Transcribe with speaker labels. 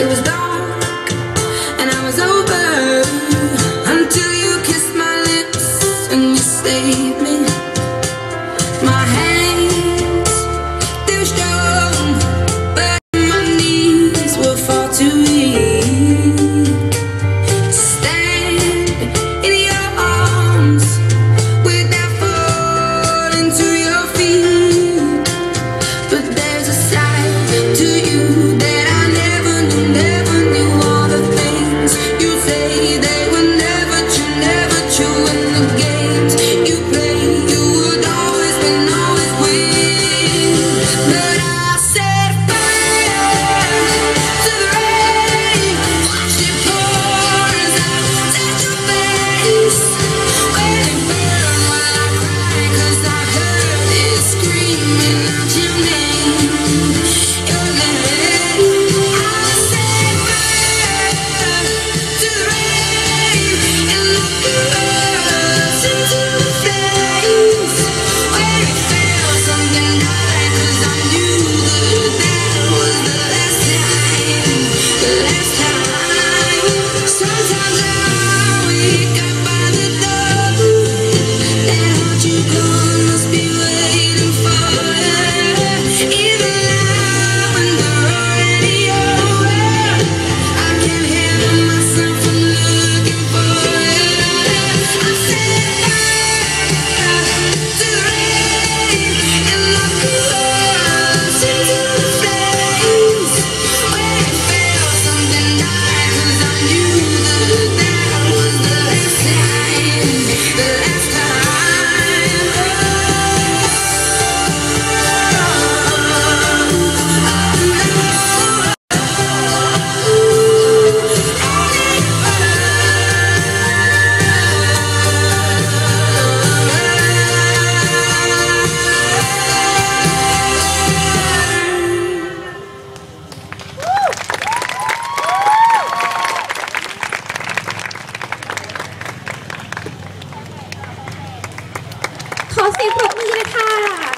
Speaker 1: It was
Speaker 2: สียงปรบมือเลยค่ะ